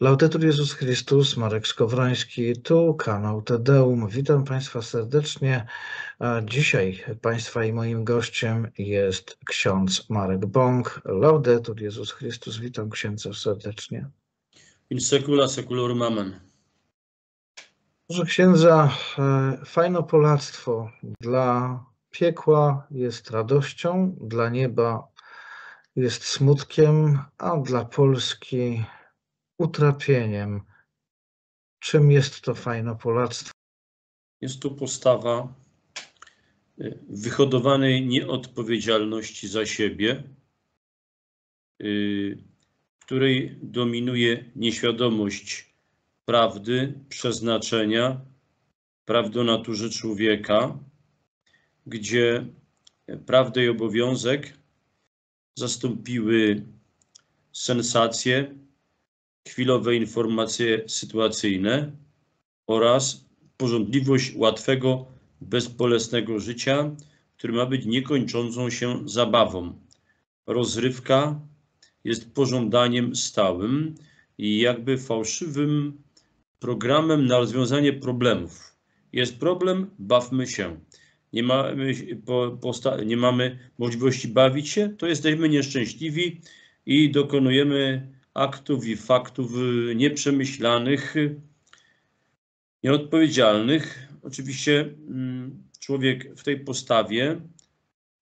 Laudetur Jezus Chrystus, Marek Skowroński, tu kanał Tedeum. Witam Państwa serdecznie. Dzisiaj Państwa i moim gościem jest ksiądz Marek Bąk. Laudetur Jezus Chrystus, witam księdza serdecznie. In secula seculorum amen. Proszę księdza, e, fajnopolactwo dla piekła jest radością, dla nieba jest smutkiem, a dla Polski utrapieniem. Czym jest to fajnopolactwo? Jest to postawa y, wyhodowanej nieodpowiedzialności za siebie, y, której dominuje nieświadomość prawdy, przeznaczenia, prawdy naturze człowieka, gdzie prawdę i obowiązek zastąpiły sensacje, chwilowe informacje sytuacyjne oraz porządliwość łatwego, bezbolesnego życia, który ma być niekończącą się zabawą. Rozrywka jest pożądaniem stałym i jakby fałszywym programem na rozwiązanie problemów. Jest problem, bawmy się. Nie mamy, nie mamy możliwości bawić się, to jesteśmy nieszczęśliwi i dokonujemy aktów i faktów nieprzemyślanych, nieodpowiedzialnych. Oczywiście mm, człowiek w tej postawie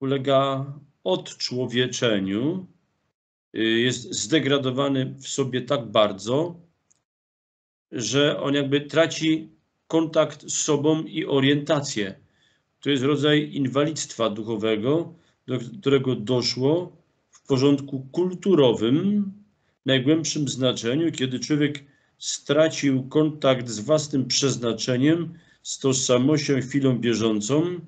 ulega odczłowieczeniu, y, jest zdegradowany w sobie tak bardzo, że on jakby traci kontakt z sobą i orientację. To jest rodzaj inwalidztwa duchowego, do którego doszło w porządku kulturowym, najgłębszym znaczeniu, kiedy człowiek stracił kontakt z własnym przeznaczeniem, z tożsamością chwilą bieżącą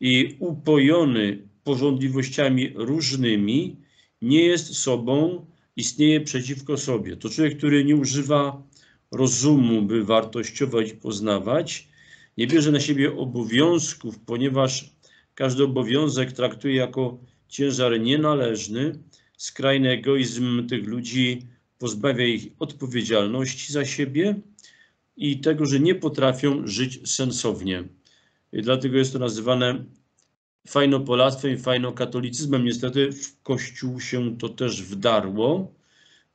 i upojony porządliwościami różnymi, nie jest sobą, istnieje przeciwko sobie. To człowiek, który nie używa rozumu, by wartościować poznawać, nie bierze na siebie obowiązków, ponieważ każdy obowiązek traktuje jako ciężar nienależny, skrajny egoizm tych ludzi pozbawia ich odpowiedzialności za siebie i tego, że nie potrafią żyć sensownie. I dlatego jest to nazywane fajnopolactwem i fajnokatolicyzmem. Niestety w Kościół się to też wdarło,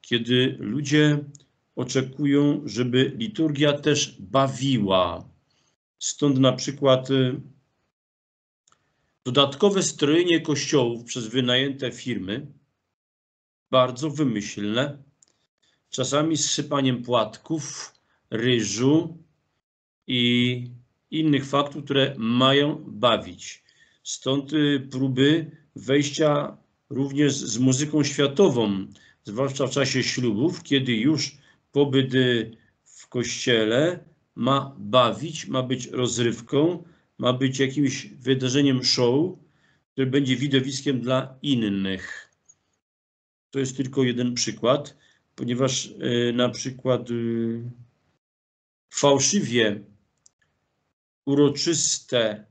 kiedy ludzie oczekują, żeby liturgia też bawiła. Stąd na przykład y, dodatkowe strojenie kościołów przez wynajęte firmy, bardzo wymyślne, czasami z sypaniem płatków, ryżu i innych faktów, które mają bawić. Stąd y, próby wejścia również z muzyką światową, zwłaszcza w czasie ślubów, kiedy już pobyt w kościele ma bawić, ma być rozrywką, ma być jakimś wydarzeniem show, które będzie widowiskiem dla innych. To jest tylko jeden przykład, ponieważ y, na przykład y, fałszywie uroczyste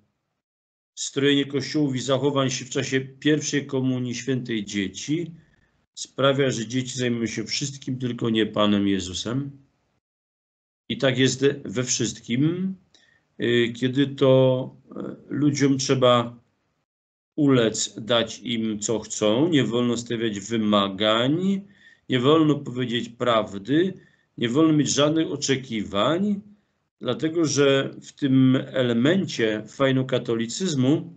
strojenie kościołów i zachowań się w czasie pierwszej komunii świętej dzieci sprawia, że dzieci zajmują się wszystkim, tylko nie Panem Jezusem. I tak jest we wszystkim, y, kiedy to ludziom trzeba ulec, dać im co chcą, nie wolno stawiać wymagań, nie wolno powiedzieć prawdy, nie wolno mieć żadnych oczekiwań, dlatego że w tym elemencie fajnokatolicyzmu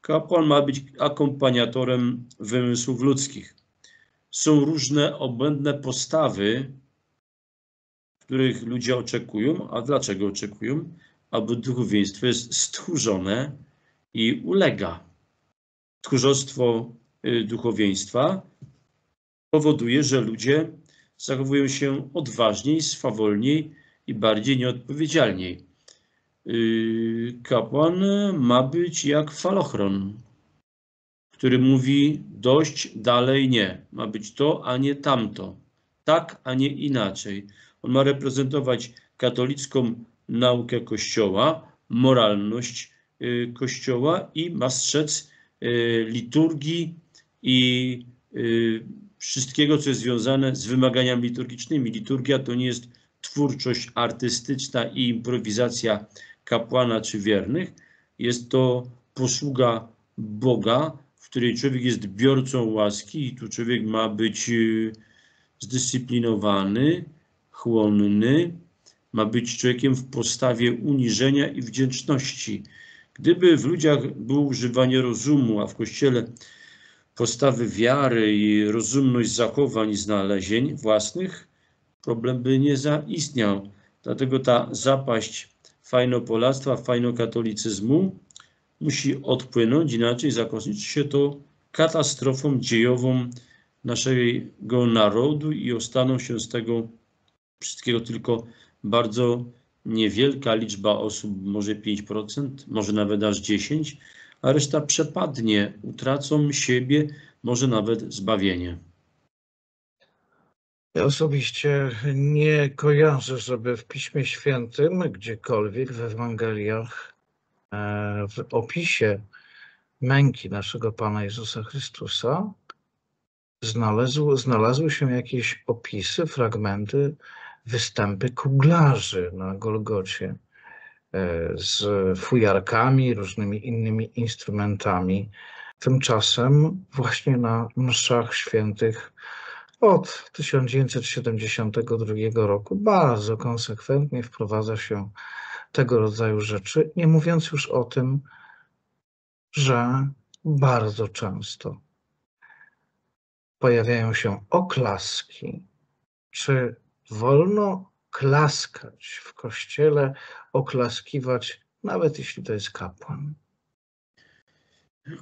kapłan ma być akompaniatorem wymysłów ludzkich. Są różne obłędne postawy, których ludzie oczekują. A dlaczego oczekują? Aby duchowieństwo jest stchórzone i ulega tchórzostwo y, duchowieństwa powoduje, że ludzie zachowują się odważniej, swawolniej i bardziej nieodpowiedzialniej. Y, kapłan ma być jak falochron, który mówi dość, dalej nie. Ma być to, a nie tamto. Tak, a nie inaczej. On ma reprezentować katolicką naukę Kościoła, moralność y, Kościoła i ma strzec liturgii i y, wszystkiego, co jest związane z wymaganiami liturgicznymi. Liturgia to nie jest twórczość artystyczna i improwizacja kapłana czy wiernych. Jest to posługa Boga, w której człowiek jest biorcą łaski i tu człowiek ma być y, zdyscyplinowany, chłonny, ma być człowiekiem w postawie uniżenia i wdzięczności. Gdyby w ludziach było używanie rozumu, a w Kościele postawy wiary i rozumność zachowań i znalezień własnych, problem by nie zaistniał. Dlatego ta zapaść fajnopolactwa, fajnokatolicyzmu musi odpłynąć, inaczej zakończy się to katastrofą dziejową naszego narodu i ostaną się z tego wszystkiego tylko bardzo niewielka liczba osób, może 5%, może nawet aż 10%, a reszta przepadnie, utracą siebie, może nawet zbawienie. Ja osobiście nie kojarzę, żeby w Piśmie Świętym, gdziekolwiek w Ewangeliach, e, w opisie męki naszego Pana Jezusa Chrystusa znalazł, znalazły się jakieś opisy, fragmenty, występy kuglarzy na Golgocie e, z fujarkami, różnymi innymi instrumentami. Tymczasem właśnie na mszach świętych od 1972 roku bardzo konsekwentnie wprowadza się tego rodzaju rzeczy, nie mówiąc już o tym, że bardzo często pojawiają się oklaski. Czy wolno klaskać w kościele, oklaskiwać, nawet jeśli to jest kapłan?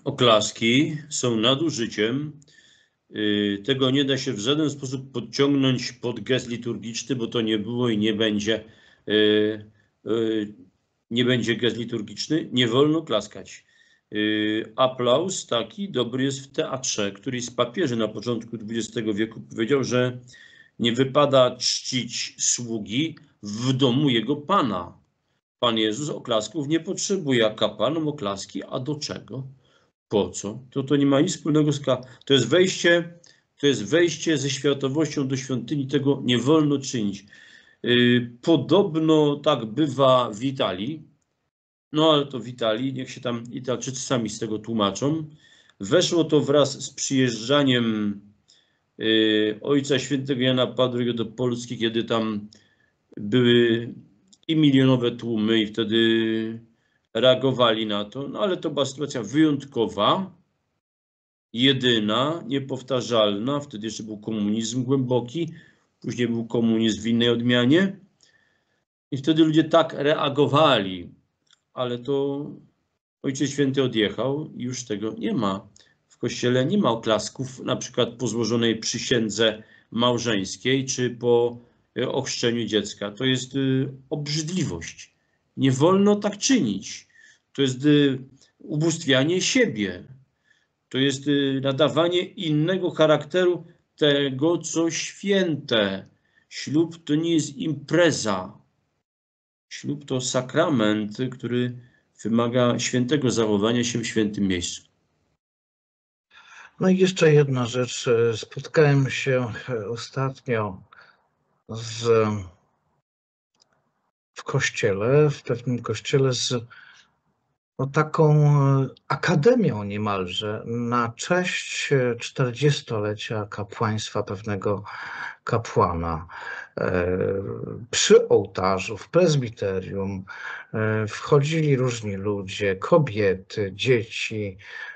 Oklaski są nadużyciem. Y, Tego nie da się w żaden sposób podciągnąć pod gest liturgiczny, bo to nie było i nie będzie, y, y, nie będzie gest liturgiczny. Nie wolno klaskać. Aplauz taki dobry jest w teatrze. Któryś z papieży na początku XX wieku powiedział, że nie wypada czcić sługi w domu jego pana. Pan Jezus oklasków nie potrzebuje, a kapłanom oklaski, a do czego? Po co? To to nie ma nic wspólnego z ka- To jest wejście, to jest wejście ze światowością do świątyni, tego nie wolno czynić. Yy, Podobno tak bywa w Italii, no ale to w Italii, niech się tam Italczycy sami z tego tłumaczą. Weszło to wraz z przyjeżdżaniem Ojca Świętego Jana Pawła do Polski, kiedy tam były i milionowe tłumy i wtedy reagowali na to. No ale to była sytuacja wyjątkowa, jedyna, niepowtarzalna. Wtedy jeszcze był komunizm głęboki, później był komunizm w innej odmianie. I wtedy ludzie tak reagowali ale to Ojciec Święty odjechał i już tego nie ma. Kościele nie ma oklasków, na przykład po złożonej przysiędze małżeńskiej czy po e, ochrzczeniu dziecka. To jest y, obrzydliwość. Nie wolno tak czynić. To jest y, ubóstwianie siebie. To jest nadawanie innego charakteru tego, co święte. Ślub to nie jest impreza. Ślub to sakrament, który wymaga świętego zachowania się w świętym miejscu. No i jeszcze jedna rzecz. Spotkałem się ostatnio z, w kościele, w pewnym kościele z no, taką akademią niemalże na cześć 40-lecia kapłaństwa pewnego kapłana. E, Przy ołtarzu, w prezbiterium e, wchodzili różni ludzie, kobiety, dzieci e,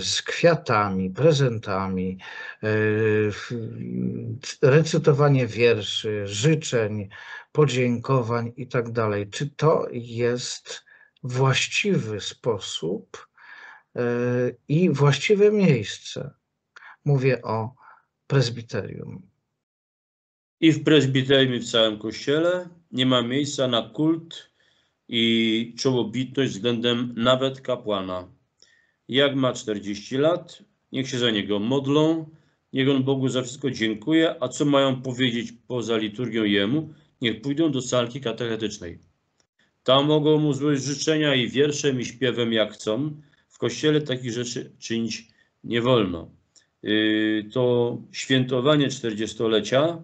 z kwiatami, prezentami, recytowanie wierszy, życzeń, podziękowań itd. tak Czy to jest właściwy sposób i właściwe miejsce? Mówię o prezbiterium i w prezbiterium, i w całym kościele nie ma miejsca na kult i czołobitność względem nawet kapłana. Jak ma 40 lat, niech się za niego modlą, niech on Bogu za wszystko dziękuje, a co mają powiedzieć poza liturgią jemu, niech pójdą do salki katechetycznej. Tam mogą mu złożyć życzenia i wierszem, i śpiewem jak chcą. W kościele takich rzeczy czynić nie wolno. y, to świętowanie 40-lecia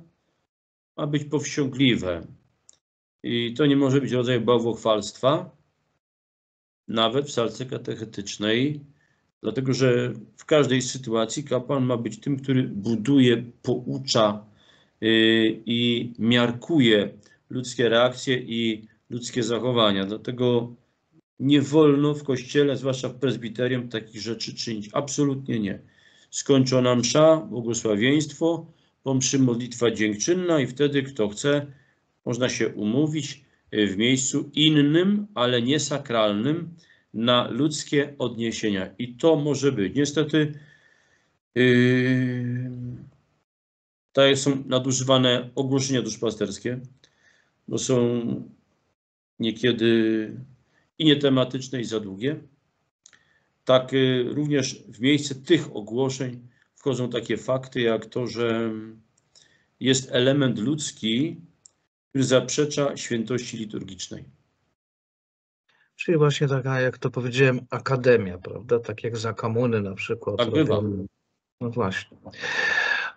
ma być powściągliwe. I to nie może być rodzaj bałwochwalstwa, nawet w salce katechetycznej, dlatego że w każdej sytuacji kapłan ma być tym, który buduje, poucza y, i miarkuje ludzkie reakcje i ludzkie zachowania. Dlatego nie wolno w kościele, zwłaszcza w prezbiterium, takich rzeczy czynić. Absolutnie nie. Skończona msza, błogosławieństwo, po mszy modlitwa dziękczynna i wtedy kto chce, można się umówić w miejscu innym, ale nie sakralnym, na ludzkie odniesienia. I to może być. Niestety yy, tak są nadużywane ogłoszenia duszpasterskie, bo są niekiedy i nietematyczne, i za długie. Tak y, również w miejsce tych ogłoszeń wchodzą takie fakty, jak to, że jest element ludzki, który zaprzecza świętości liturgicznej. Czyli właśnie taka, jak to powiedziałem, akademia, prawda? Tak jak za komuny na przykład. Tak bywa. No właśnie.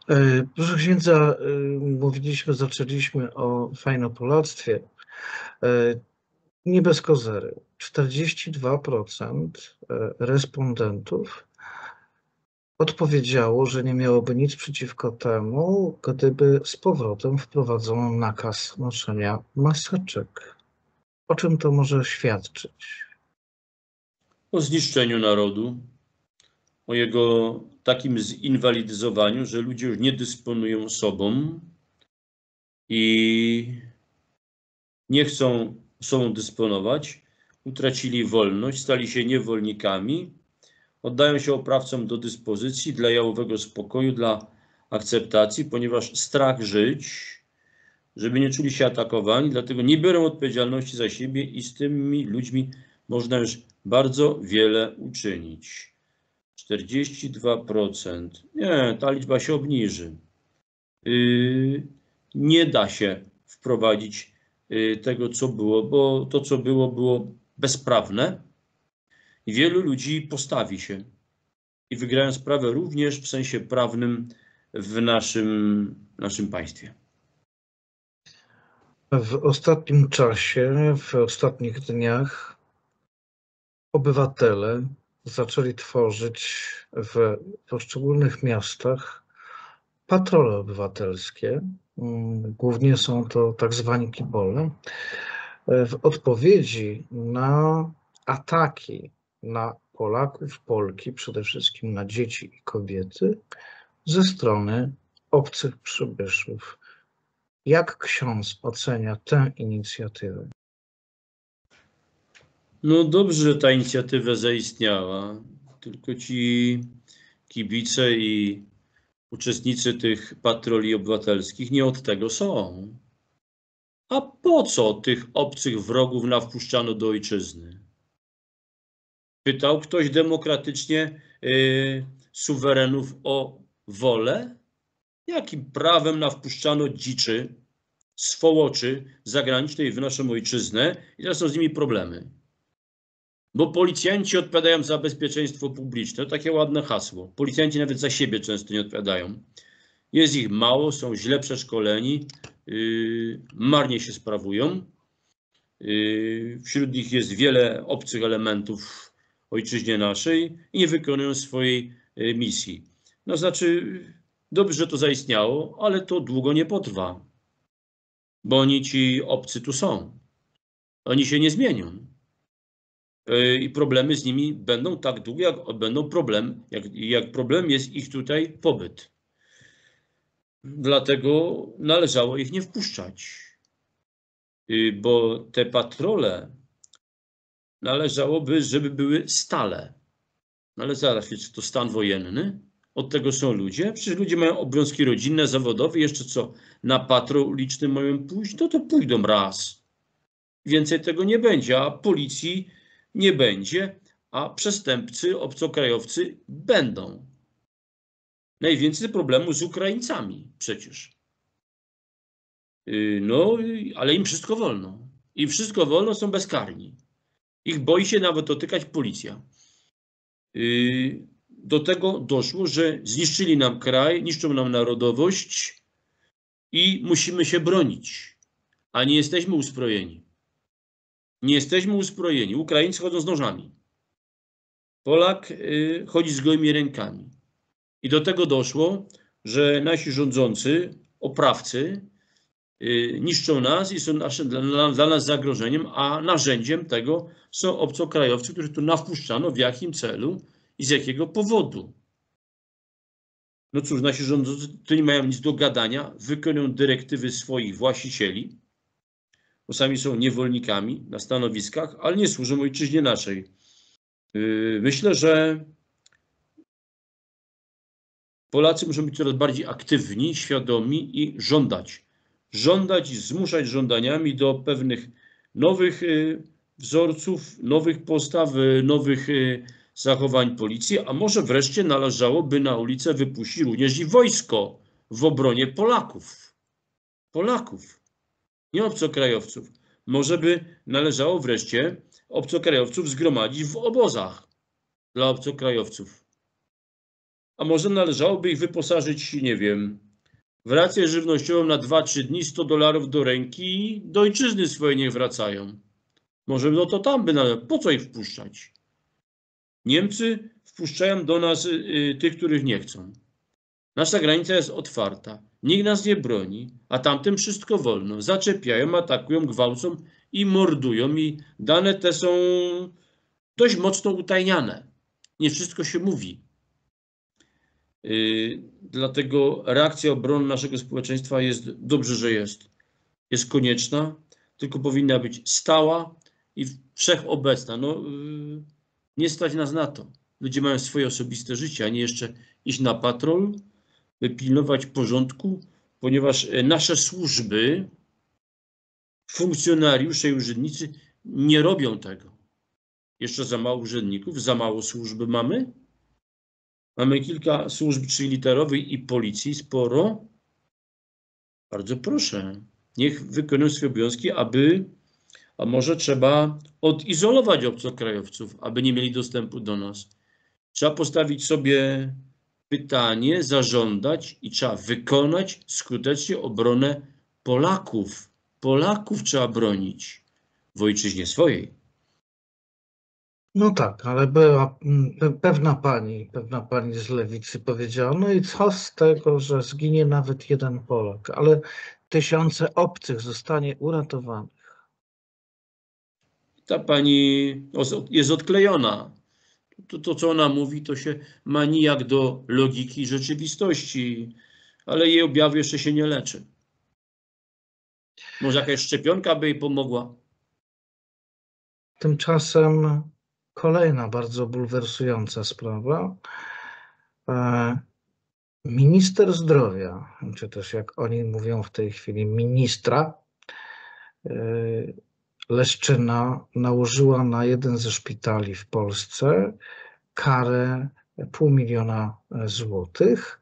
E, Proszę księdza, e, mówiliśmy, zaczęliśmy o fajnopolactwie. E, Nie bez kozery. 42% e, respondentów odpowiedziało, że nie miałoby nic przeciwko temu, gdyby z powrotem wprowadzono nakaz noszenia maseczek. O czym to może świadczyć? o zniszczeniu narodu, o jego takim zinwalidyzowaniu, że ludzie już nie dysponują sobą i nie chcą sobą dysponować, utracili wolność, stali się niewolnikami, oddają się oprawcom do dyspozycji dla jałowego spokoju, dla akceptacji, ponieważ strach żyć, żeby nie czuli się atakowani, dlatego nie biorą odpowiedzialności za siebie i z tymi ludźmi można już bardzo wiele uczynić. 42%. Nie, ta liczba się obniży. Yy, nie da się wprowadzić yy, tego, co było, bo to, co było, było bezprawne i wielu ludzi postawi się i wygrają sprawę również w sensie prawnym w naszym, naszym państwie. W ostatnim czasie, w ostatnich dniach, obywatele zaczęli tworzyć w poszczególnych miastach patrole obywatelskie. Głównie są to tak zwani kibole. W odpowiedzi na ataki na Polaków, Polki, przede wszystkim na dzieci i kobiety, ze strony obcych przybyszów. Jak ksiądz ocenia tę inicjatywę? No dobrze, że ta inicjatywa zaistniała, tylko ci kibice i uczestnicy tych patroli obywatelskich nie od tego są. A po co tych obcych wrogów nawpuszczano do ojczyzny? Pytał ktoś demokratycznie yy, suwerenów o wolę? Jakim prawem nawpuszczano dziczy, swołoczy zagranicznej w naszą ojczyznę i teraz są z nimi problemy? Bo policjanci odpowiadają za bezpieczeństwo publiczne. Takie ładne hasło. Policjanci nawet za siebie często nie odpowiadają. Jest ich mało, są źle przeszkoleni, yy, marnie się sprawują. Yy, wśród nich jest wiele obcych elementów ojczyźnie naszej i nie wykonują swojej yy, misji. No znaczy, dobrze, że to zaistniało, ale to długo nie potrwa. Bo oni ci obcy tu są. Oni się nie zmienią Yy, i problemy z nimi będą tak długo, jak będą problem, jak, jak problem jest ich tutaj pobyt. Dlatego należało ich nie wpuszczać, Yy, bo te patrole należałoby, żeby były stale. No ale zaraz, czy to stan wojenny? Od tego są ludzie. Przecież ludzie mają obowiązki rodzinne, zawodowe. Jeszcze co, na patrol uliczny mają pójść? No to pójdą raz. Więcej tego nie będzie, a policji nie będzie, a przestępcy, obcokrajowcy będą. Najwięcej problemu z Ukraińcami przecież. Yy, No, ale im wszystko wolno. Im wszystko wolno, są bezkarni. Ich boi się nawet dotykać policja. Yy, do tego doszło, że zniszczyli nam kraj, niszczą nam narodowość i musimy się bronić, a nie jesteśmy uzbrojeni. Nie jesteśmy uzbrojeni. Ukraińcy chodzą z nożami. Polak y, chodzi z gołymi rękami. I do tego doszło, że nasi rządzący, oprawcy, y, niszczą nas i są nasze, dla, dla nas zagrożeniem, a narzędziem tego są obcokrajowcy, których tu nawpuszczano w jakim celu i z jakiego powodu. No cóż, nasi rządzący tu nie mają nic do gadania, wykonują dyrektywy swoich właścicieli, bo sami są niewolnikami na stanowiskach, ale nie służą ojczyźnie naszej. Yy, Myślę, że Polacy muszą być coraz bardziej aktywni, świadomi i żądać. Żądać i zmuszać żądaniami do pewnych nowych yy, wzorców, nowych postaw, yy, nowych yy, zachowań policji, a może wreszcie należałoby na ulicę wypuścić również i wojsko w obronie Polaków. Polaków, nie obcokrajowców. Może by należało wreszcie obcokrajowców zgromadzić w obozach dla obcokrajowców. A może należałoby ich wyposażyć, nie wiem, w rację żywnościową na 2-3 dni, 100 dolarów do ręki i do ojczyzny swojej niech wracają. Może no to tam by należało. Po co ich wpuszczać? Niemcy wpuszczają do nas y, y, tych, których nie chcą. Nasza granica jest otwarta. Nikt nas nie broni, a tamtym wszystko wolno. Zaczepiają, atakują, gwałcą i mordują. I dane te są dość mocno utajniane. Nie wszystko się mówi. Yy, dlatego reakcja obronna naszego społeczeństwa jest dobrze, że jest. Jest konieczna, tylko powinna być stała i wszechobecna. No, yy, nie stać nas na to. Ludzie mają swoje osobiste życie, a nie jeszcze iść na patrol, pilnować porządku, ponieważ e, nasze służby, funkcjonariusze i urzędnicy nie robią tego. Jeszcze za mało urzędników, za mało służby mamy. Mamy kilka służb trzyliterowych i policji sporo. Bardzo proszę, niech wykonują swoje obowiązki, aby a może trzeba odizolować obcokrajowców, aby nie mieli dostępu do nas. Trzeba postawić sobie pytanie, zażądać i trzeba wykonać skutecznie obronę Polaków. Polaków trzeba bronić w ojczyźnie swojej. No tak, ale była mm, pe- pewna pani, pewna pani z lewicy powiedziała, no i co z tego, że zginie nawet jeden Polak, ale tysiące obcych zostanie uratowanych. Ta pani jest odklejona. To, to, co ona mówi, to się ma nijak do logiki rzeczywistości, ale jej objawy jeszcze się nie leczy. Może jakaś szczepionka by jej pomogła? Tymczasem kolejna bardzo bulwersująca sprawa. E, Minister zdrowia, czy też jak oni mówią w tej chwili, ministra e, Leszczyna nałożyła na jeden ze szpitali w Polsce karę pół miliona złotych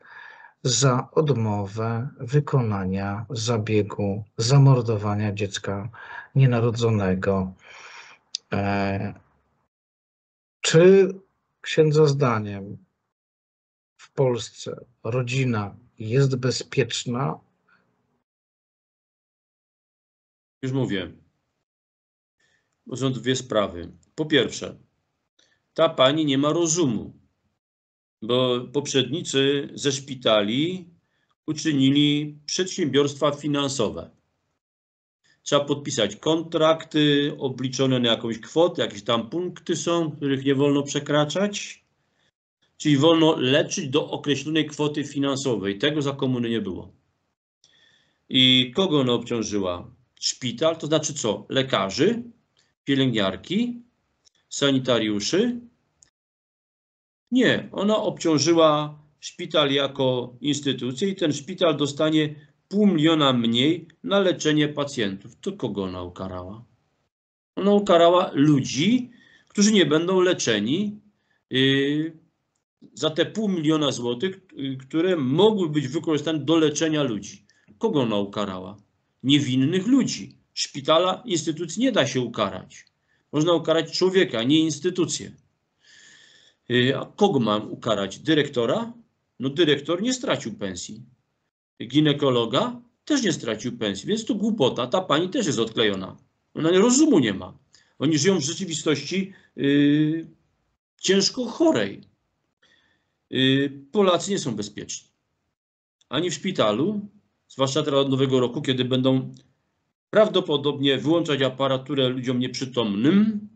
za odmowę wykonania zabiegu zamordowania dziecka nienarodzonego. Czy księdza zdaniem w Polsce rodzina jest bezpieczna? Już mówię. Są dwie sprawy. Po pierwsze, ta pani nie ma rozumu, bo poprzednicy ze szpitali uczynili przedsiębiorstwa finansowe. Trzeba podpisać kontrakty obliczone na jakąś kwotę, jakieś tam punkty są, których nie wolno przekraczać. Czyli wolno leczyć do określonej kwoty finansowej. Tego za komuny nie było. I kogo ona obciążyła? Szpital, to znaczy co? Lekarzy, pielęgniarki, sanitariuszy? Nie, ona obciążyła szpital jako instytucję i ten szpital dostanie pół miliona mniej na leczenie pacjentów. To kogo ona ukarała? Ona ukarała ludzi, którzy nie będą leczeni yy, za te pół miliona złotych, yy, które mogły być wykorzystane do leczenia ludzi. Kogo ona ukarała? Niewinnych ludzi. Szpitala, instytucji nie da się ukarać. Można ukarać człowieka, nie instytucję. Y, A kogo mam ukarać? Dyrektora? No dyrektor nie stracił pensji. Ginekologa też nie stracił pensji, więc to głupota. Ta pani też jest odklejona. Ona rozumu nie ma. Oni żyją w rzeczywistości yy, ciężko chorej. Yy, Polacy nie są bezpieczni. Ani w szpitalu, zwłaszcza teraz od nowego roku, kiedy będą prawdopodobnie wyłączać aparaturę ludziom nieprzytomnym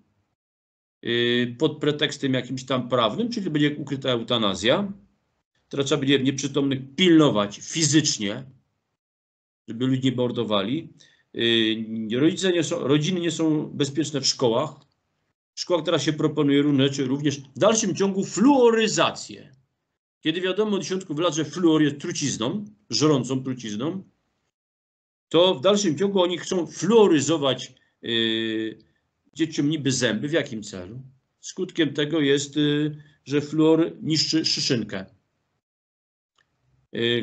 yy, pod pretekstem jakimś tam prawnym, czyli będzie ukryta eutanazja. Teraz trzeba będzie nieprzytomnych pilnować fizycznie, żeby ludzi nie mordowali. Yy, Rodzice nie są, rodziny nie są bezpieczne w szkołach. W szkołach teraz się proponuje rzeczy, również w dalszym ciągu fluoryzację. Kiedy wiadomo od dziesiątków lat, że fluor jest trucizną, żrącą trucizną, to w dalszym ciągu oni chcą fluoryzować yy, dzieciom niby zęby. W jakim celu? Skutkiem tego jest, yy, że fluor niszczy szyszynkę,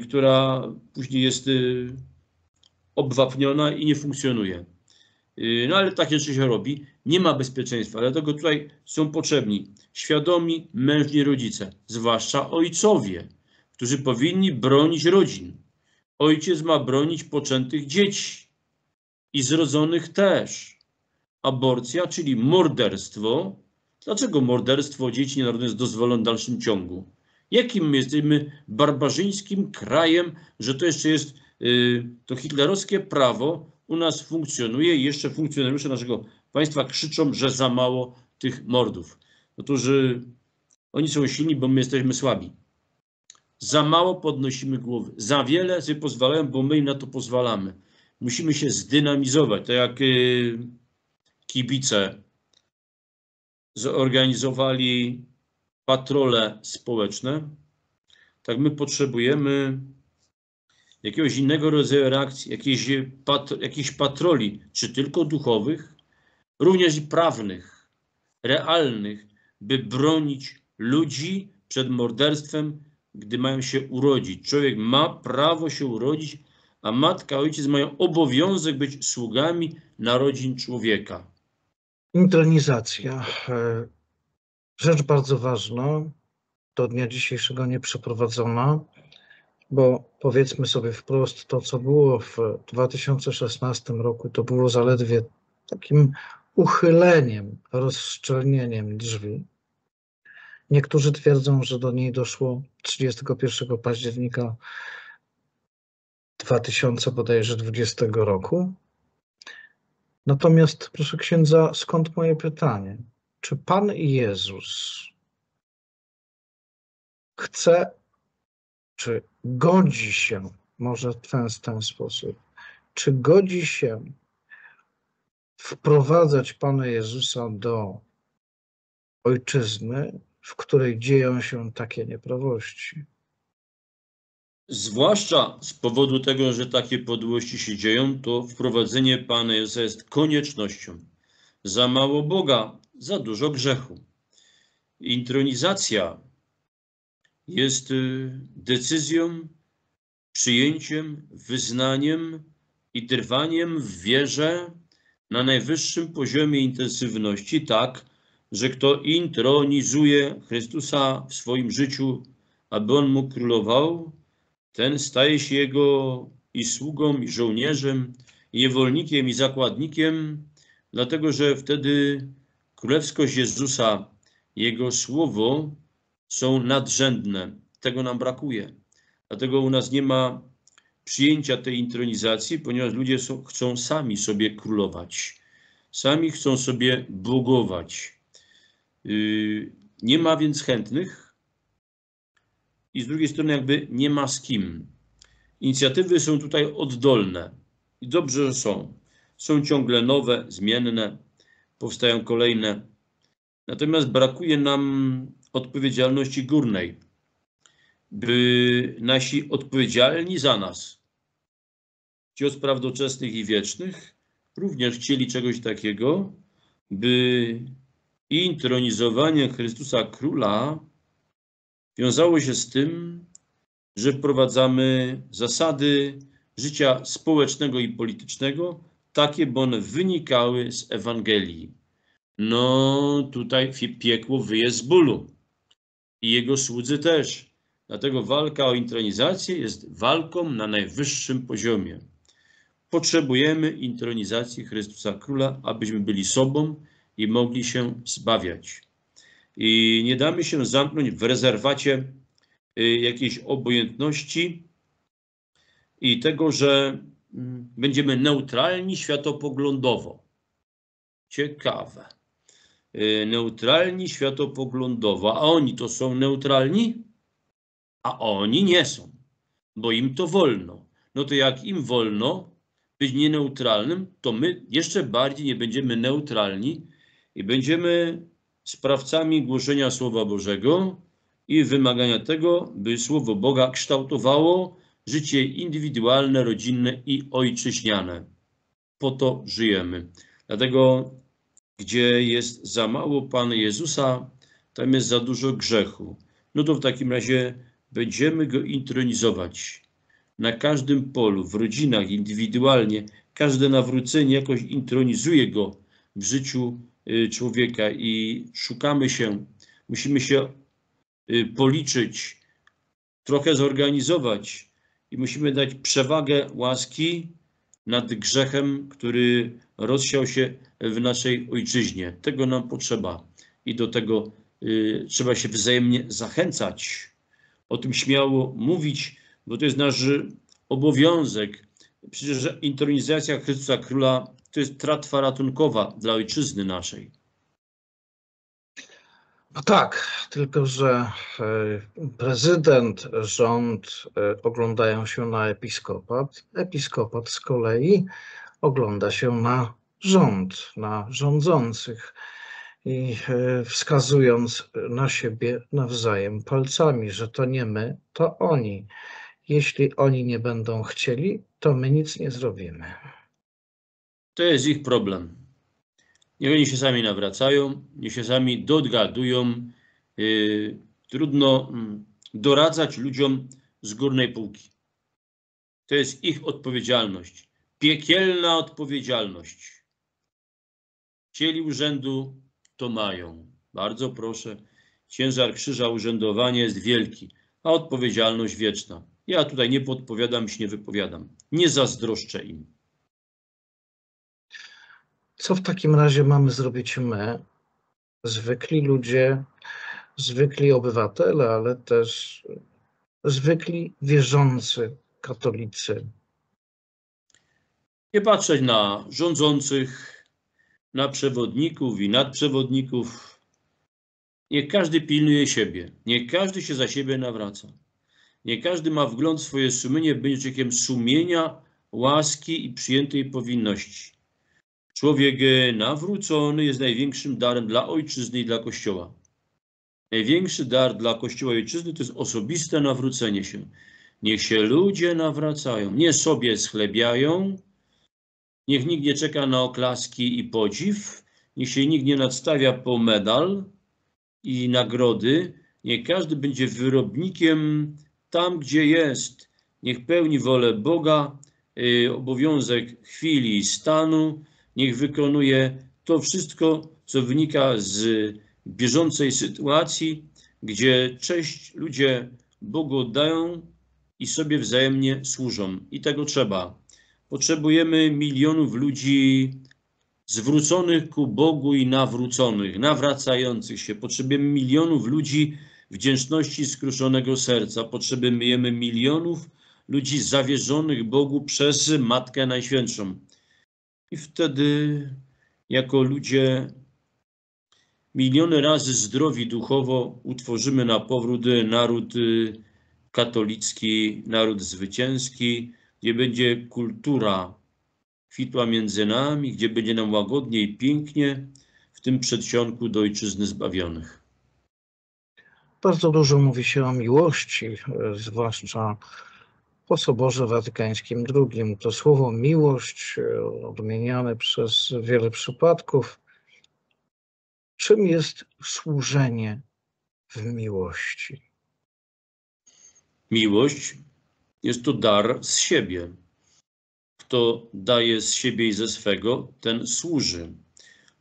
która później jest yy, obwapniona i nie funkcjonuje. Yy, No ale takie rzeczy się robi. Nie ma bezpieczeństwa, dlatego tutaj są potrzebni świadomi, mężni rodzice, zwłaszcza ojcowie, którzy powinni bronić rodzin. Ojciec ma bronić poczętych dzieci i zrodzonych też. Aborcja, czyli morderstwo. Dlaczego morderstwo dzieci nienarodzonych jest dozwolone w dalszym ciągu? Jakim my jesteśmy barbarzyńskim krajem, że to jeszcze jest yy, to hitlerowskie prawo u nas funkcjonuje i jeszcze funkcjonariusze naszego państwa krzyczą, że za mało tych mordów. Otóż yy, oni są silni, bo my jesteśmy słabi. Za mało podnosimy głowy. Za wiele sobie pozwalają, bo my im na to pozwalamy. Musimy się zdynamizować. Tak jak yy, kibice zorganizowali patrole społeczne, tak my potrzebujemy jakiegoś innego rodzaju reakcji, jakiejś, pat, jakichś patroli, czy tylko duchowych, również i prawnych, realnych, by bronić ludzi przed morderstwem, gdy mają się urodzić. Człowiek ma prawo się urodzić, a matka, ojciec mają obowiązek być sługami narodzin człowieka. Intronizacja. Rzecz bardzo ważna, do dnia dzisiejszego nie przeprowadzona, bo powiedzmy sobie wprost, to co było w 2016 roku, to było zaledwie takim uchyleniem, rozszczelnieniem drzwi. Niektórzy twierdzą, że do niej doszło 31 października 2000 bodajże 20 roku. Natomiast, proszę księdza, skąd moje pytanie? Czy Pan Jezus chce, czy godzi się, może w ten, w ten sposób, czy godzi się wprowadzać Pana Jezusa do ojczyzny, w której dzieją się takie nieprawości? Zwłaszcza z powodu tego, że takie podłości się dzieją, to wprowadzenie Pana Jezusa jest koniecznością. Za mało Boga, za dużo grzechu. Intronizacja jest y, decyzją, przyjęciem, wyznaniem i trwaniem w wierze na najwyższym poziomie intensywności, tak, że kto intronizuje Chrystusa w swoim życiu, aby On mu królował, ten staje się Jego i sługą, i żołnierzem, i niewolnikiem, i zakładnikiem, dlatego że wtedy królewskość Jezusa, Jego słowo są nadrzędne. Tego nam brakuje. Dlatego u nas nie ma przyjęcia tej intronizacji, ponieważ ludzie są, chcą sami sobie królować. Sami chcą sobie bogować. Yy, nie ma więc chętnych i z drugiej strony jakby nie ma z kim. Inicjatywy są tutaj oddolne i dobrze, że są. Są ciągle nowe, zmienne, powstają kolejne. Natomiast brakuje nam odpowiedzialności górnej, by nasi odpowiedzialni za nas, ci od spraw doczesnych i wiecznych, również chcieli czegoś takiego, by intronizowanie Chrystusa Króla wiązało się z tym, że wprowadzamy zasady życia społecznego i politycznego, takie, by one wynikały z Ewangelii. No tutaj piekło wyje z bólu. i jego słudzy też. Dlatego walka o intronizację jest walką na najwyższym poziomie. Potrzebujemy intronizacji Chrystusa Króla, abyśmy byli sobą i mogli się zbawiać. I nie damy się zamknąć w rezerwacie y, jakiejś obojętności i tego, że będziemy neutralni światopoglądowo. Ciekawe. Y, neutralni światopoglądowo, a oni to są neutralni? A oni nie są, bo im to wolno. No to jak im wolno być nieneutralnym, to my jeszcze bardziej nie będziemy neutralni i będziemy sprawcami głoszenia Słowa Bożego i wymagania tego, by Słowo Boga kształtowało życie indywidualne, rodzinne i ojczyźniane. Po to żyjemy. Dlatego, gdzie jest za mało Pana Jezusa, tam jest za dużo grzechu. No to w takim razie będziemy go intronizować na każdym polu, w rodzinach, indywidualnie. Każde nawrócenie jakoś intronizuje go w życiu y, człowieka i szukamy się, musimy się y, policzyć, trochę zorganizować i musimy dać przewagę łaski nad grzechem, który rozsiał się w naszej ojczyźnie. Tego nam potrzeba i do tego y, trzeba się wzajemnie zachęcać o tym śmiało mówić, bo to jest nasz obowiązek. Przecież intronizacja Chrystusa Króla to jest tratwa ratunkowa dla ojczyzny naszej. No tak, tylko że e, prezydent, rząd e, oglądają się na episkopat. Episkopat z kolei ogląda się na rząd, na rządzących i e, wskazując na siebie nawzajem palcami, że to nie my, to oni. Jeśli oni nie będą chcieli, to my nic nie zrobimy. To jest ich problem. Niech oni się sami nawracają, niech się sami dodgadują. Yy, trudno mm, doradzać ludziom z górnej półki. To jest ich odpowiedzialność. Piekielna odpowiedzialność. Chcieli urzędu, to mają. Bardzo proszę, ciężar krzyża urzędowania jest wielki, a odpowiedzialność wieczna. Ja tutaj nie podpowiadam się, nie wypowiadam. Nie zazdroszczę im. Co w takim razie mamy zrobić my, zwykli ludzie, zwykli obywatele, ale też zwykli wierzący katolicy? Nie patrzeć na rządzących, na przewodników i nadprzewodników. Niech każdy pilnuje siebie, niech każdy się za siebie nawraca. Niech każdy ma wgląd w swoje sumienie, będzie sumienia, łaski i przyjętej powinności. Człowiek nawrócony jest największym darem dla ojczyzny i dla Kościoła. Największy dar dla Kościoła i ojczyzny to jest osobiste nawrócenie się. Niech się ludzie nawracają, nie sobie schlebiają, Niech nikt nie czeka na oklaski i podziw, niech się nikt nie nadstawia po medal i nagrody. Niech każdy będzie wyrobnikiem tam, gdzie jest. Niech pełni wolę Boga, y, obowiązek chwili i stanu. Niech wykonuje to wszystko, co wynika z bieżącej sytuacji, gdzie cześć ludzie Bogu oddają i sobie wzajemnie służą. I tego trzeba. Potrzebujemy milionów ludzi zwróconych ku Bogu i nawróconych, nawracających się. Potrzebujemy milionów ludzi wdzięczności skruszonego serca. Potrzebujemy milionów ludzi zawierzonych Bogu przez Matkę Najświętszą. I wtedy, jako ludzie miliony razy zdrowi duchowo, utworzymy na powrót naród katolicki, naród zwycięski, gdzie będzie kultura kwitła między nami, gdzie będzie nam łagodnie i pięknie w tym przedsionku do ojczyzny zbawionych. Bardzo dużo mówi się o miłości, zwłaszcza po Soborze Watykańskim II. To słowo miłość, odmieniane przez wiele przypadków. Czym jest służenie w miłości? Miłość jest to dar z siebie. Kto daje z siebie i ze swego, ten służy.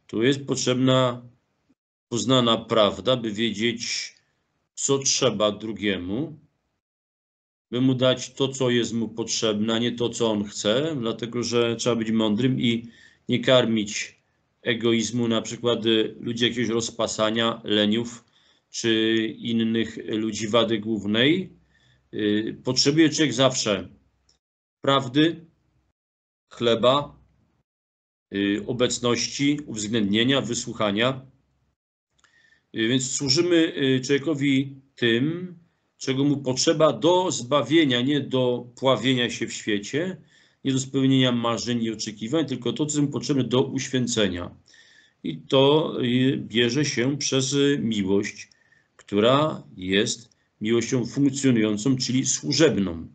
Tu jest potrzebna poznana prawda, by wiedzieć, co trzeba drugiemu, by mu dać to, co jest mu potrzebne, a nie to, co on chce, dlatego że trzeba być mądrym i nie karmić egoizmu, na przykład y, ludzi jakiegoś rozpasania, leniów czy innych ludzi wady głównej. Y, Potrzebuje człowiek zawsze prawdy, chleba, y, obecności, uwzględnienia, wysłuchania. Więc służymy człowiekowi tym, czego mu potrzeba do zbawienia, nie do pławienia się w świecie, nie do spełnienia marzeń i oczekiwań, tylko to, co mu potrzebne do uświęcenia. I to y, bierze się przez y, miłość, która jest miłością funkcjonującą, czyli służebną.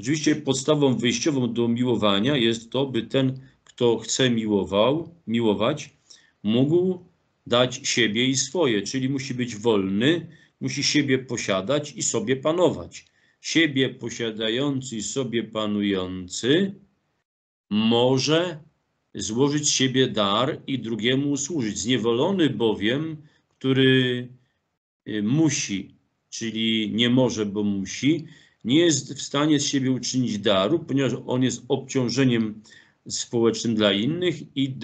Oczywiście podstawą wyjściową do miłowania jest to, by ten, kto chce miłował, miłować, mógł dać siebie i swoje, czyli musi być wolny, musi siebie posiadać i sobie panować. Siebie posiadający i sobie panujący może złożyć siebie dar i drugiemu służyć. Zniewolony bowiem, który y, musi, czyli nie może, bo musi, nie jest w stanie z siebie uczynić daru, ponieważ on jest obciążeniem społecznym dla innych i,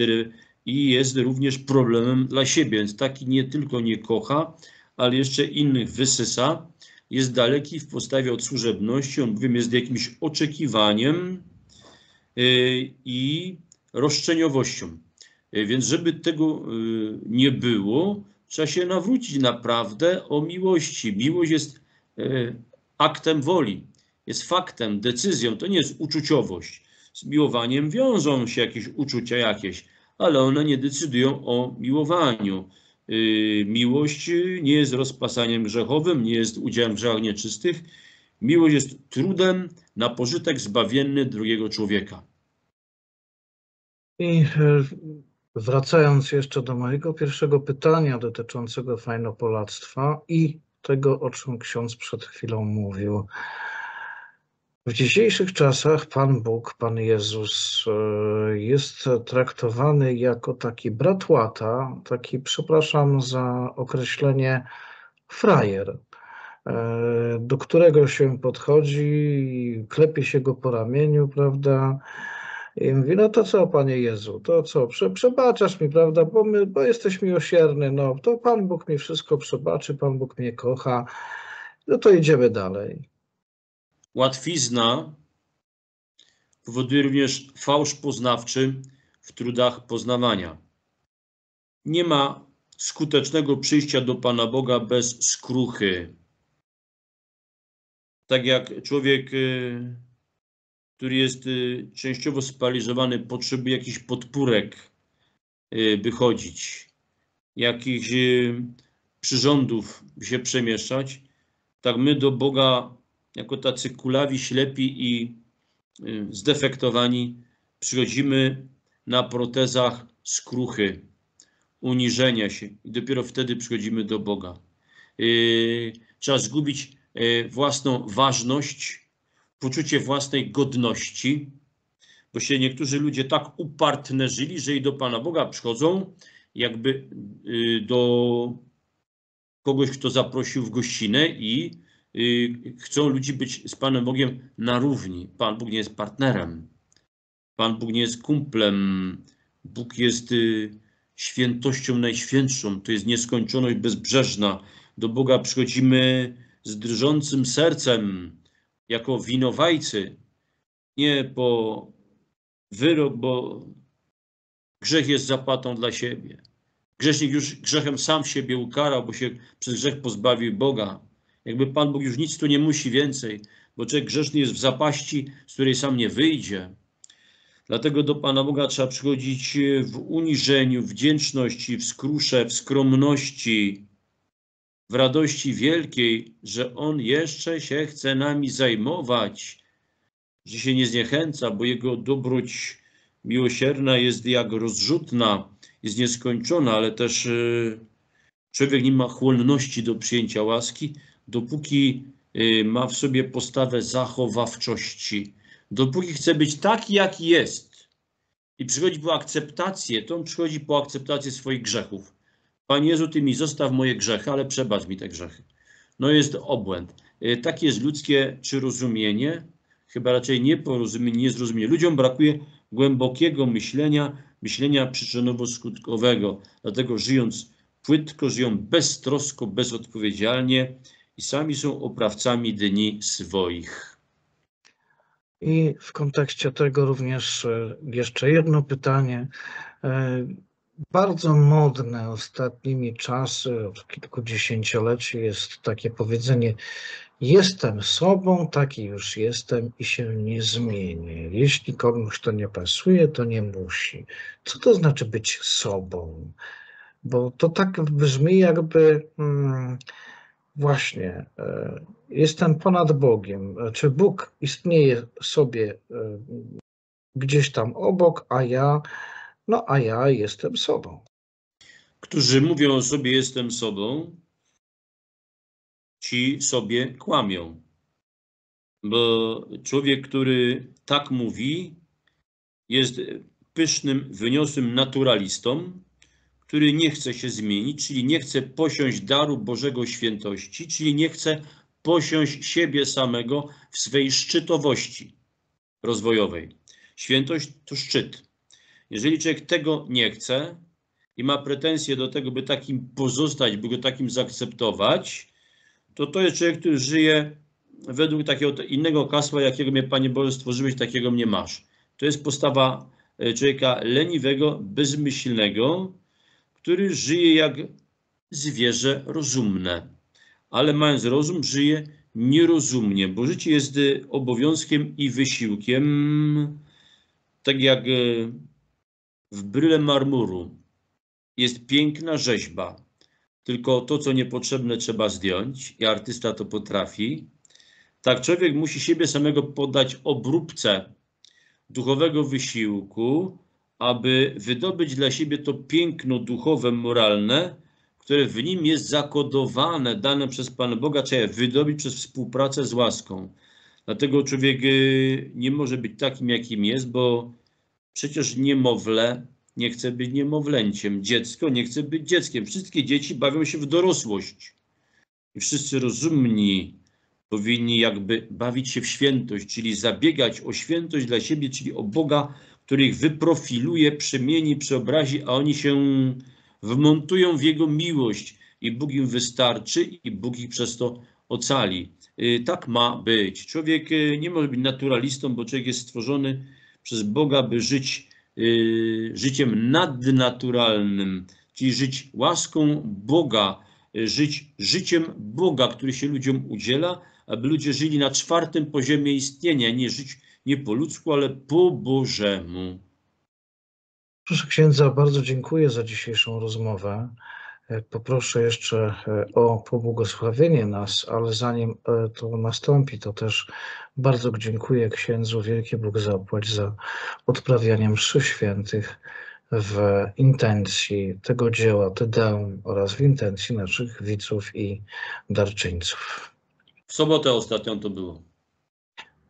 i jest również problemem dla siebie. Więc taki nie tylko nie kocha, ale jeszcze innych wysysa. Jest daleki w postawie od służebności, on bowiem jest jakimś oczekiwaniem yy, i roszczeniowością. Yy, Więc żeby tego yy, nie było, trzeba się nawrócić naprawdę o miłości. Miłość jest aktem woli, jest faktem, decyzją, to nie jest uczuciowość. Z miłowaniem wiążą się jakieś uczucia jakieś, ale one nie decydują o miłowaniu. Yy, Miłość yy, nie jest rozpasaniem grzechowym, nie jest udziałem w grzechach nieczystych. Miłość jest trudem na pożytek zbawienny drugiego człowieka. I e, wracając jeszcze do mojego pierwszego pytania dotyczącego fajnopolactwa i tego, o czym ksiądz przed chwilą mówił. W dzisiejszych czasach Pan Bóg, Pan Jezus e, jest traktowany jako taki brat łata, taki, przepraszam za określenie, frajer, e, do którego się podchodzi klepie się go po ramieniu, prawda? I mówi, no to co, Panie Jezu, to co, prze, przebaczasz mi, prawda, bo, my, bo jesteś miłosierny, no to Pan Bóg mi wszystko przebaczy, Pan Bóg mnie kocha, no to idziemy dalej. Łatwizna powoduje również fałsz poznawczy w trudach poznawania. Nie ma skutecznego przyjścia do Pana Boga bez skruchy. Tak jak człowiek, y, który jest y, częściowo spaliżowany, potrzebuje jakichś podpórek, y, by chodzić, jakichś przyrządów, by się przemieszczać, tak my do Boga, jako tacy kulawi, ślepi i y, zdefektowani, przychodzimy na protezach skruchy, uniżenia się i dopiero wtedy przychodzimy do Boga. Yy, Trzeba zgubić yy, własną ważność, poczucie własnej godności, bo się niektórzy ludzie tak upartnerzyli, że i do Pana Boga przychodzą, jakby do kogoś, kto zaprosił w gościnę i chcą ludzi być z Panem Bogiem na równi. Pan Bóg nie jest partnerem. Pan Bóg nie jest kumplem. Bóg jest yy, świętością najświętszą. To jest nieskończoność bezbrzeżna. Do Boga przychodzimy z drżącym sercem, jako winowajcy, nie po wyrok, bo grzech jest zapłatą dla siebie. Grzesznik już grzechem sam siebie ukarał, bo się przez grzech pozbawił Boga. Jakby Pan Bóg już nic tu nie musi więcej, bo człowiek grzeszny jest w zapaści, z której sam nie wyjdzie. Dlatego do Pana Boga trzeba przychodzić w uniżeniu, w wdzięczności, w skrusze, w skromności, w radości wielkiej, że On jeszcze się chce nami zajmować, że się nie zniechęca, bo Jego dobroć miłosierna jest jak rozrzutna, jest nieskończona, ale też y, człowiek nie ma chłonności do przyjęcia łaski, dopóki y, ma w sobie postawę zachowawczości. Dopóki chce być taki, jaki jest i przychodzi po akceptację, to on przychodzi po akceptację swoich grzechów. Panie Jezu, Ty mi zostaw moje grzechy, ale przebacz mi te grzechy. no jest obłęd. Y, Takie jest ludzkie czy rozumienie, chyba raczej nieporozumienie, niezrozumienie. Ludziom brakuje głębokiego myślenia, myślenia przyczynowo-skutkowego. Dlatego żyjąc płytko, żyją beztrosko, bezodpowiedzialnie i sami są oprawcami dni swoich. I w kontekście tego również e, jeszcze jedno pytanie. E, Bardzo modne ostatnimi czasy, od kilkudziesięcioleci jest takie powiedzenie: Jestem sobą, taki już jestem i się nie zmienię. Jeśli komuś to nie pasuje, to nie musi. Co to znaczy być sobą? Bo to tak brzmi, jakby mm, właśnie e, jestem ponad Bogiem. Czy Bóg istnieje sobie e, gdzieś tam obok, a ja, no a ja jestem sobą. Którzy mówią o sobie jestem sobą, ci sobie kłamią. Bo człowiek, który tak mówi, jest pysznym, wyniosłym naturalistą, który nie chce się zmienić, czyli nie chce posiąść daru Bożego świętości, czyli nie chce posiąść siebie samego w swej szczytowości rozwojowej. Świętość to szczyt. Jeżeli człowiek tego nie chce i ma pretensje do tego, by takim pozostać, by go takim zaakceptować, to to jest człowiek, który żyje według takiego innego kasła, jakiego mnie Panie Boże stworzyłeś, takiego mnie masz. To jest postawa e, człowieka leniwego, bezmyślnego, który żyje jak zwierzę rozumne, ale mając rozum, żyje nierozumnie, bo życie jest y, obowiązkiem i wysiłkiem, tak jak y, w bryle marmuru. Jest piękna rzeźba, tylko to, co niepotrzebne, trzeba zdjąć i artysta to potrafi. Tak człowiek musi siebie samego poddać obróbce duchowego wysiłku, aby wydobyć dla siebie to piękno duchowe, moralne, które w nim jest zakodowane, dane przez Pana Boga, trzeba je wydobyć przez współpracę z łaską. Dlatego człowiek y, nie może być takim, jakim jest, bo przecież niemowlę nie chce być niemowlęciem, dziecko nie chce być dzieckiem. Wszystkie dzieci bawią się w dorosłość. I wszyscy rozumni powinni jakby bawić się w świętość, czyli zabiegać o świętość dla siebie, czyli o Boga, który ich wyprofiluje, przemieni, przeobrazi, a oni się wmontują w Jego miłość i Bóg im wystarczy i Bóg ich przez to ocali. Y, Tak ma być. Człowiek y, nie może być naturalistą, bo człowiek jest stworzony przez Boga, by żyć y, życiem nadnaturalnym, czyli żyć łaską Boga, żyć życiem Boga, który się ludziom udziela, aby ludzie żyli na czwartym poziomie istnienia, nie żyć nie po ludzku, ale po Bożemu. Proszę księdza, bardzo dziękuję za dzisiejszą rozmowę. E, Poproszę jeszcze e, o pobłogosławienie nas, ale zanim e, to nastąpi, to też bardzo dziękuję księdzu. Wielkie Bóg zapłać za odprawianie mszy świętych w intencji tego dzieła Tedeum oraz w intencji naszych widzów i darczyńców. W sobotę ostatnią to było.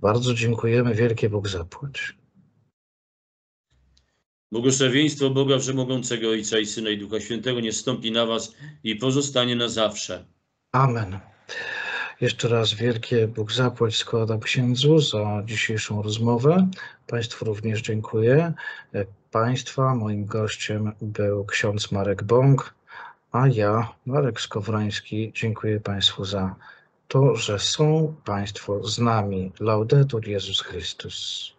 Bardzo dziękujemy. Wielkie Bóg zapłać. Błogosławieństwo Boga Wszechmogącego, Ojca i Syna i Ducha Świętego nie stąpi na was i pozostanie na zawsze. Amen. Jeszcze raz wielkie Bóg zapłać składam księdzu za dzisiejszą rozmowę. Państwu również dziękuję. Państwa moim gościem był ksiądz Marek Bąk, a ja, Marek Skowroński, dziękuję Państwu za to, że są Państwo z nami. Laudetur Jezus Chrystus.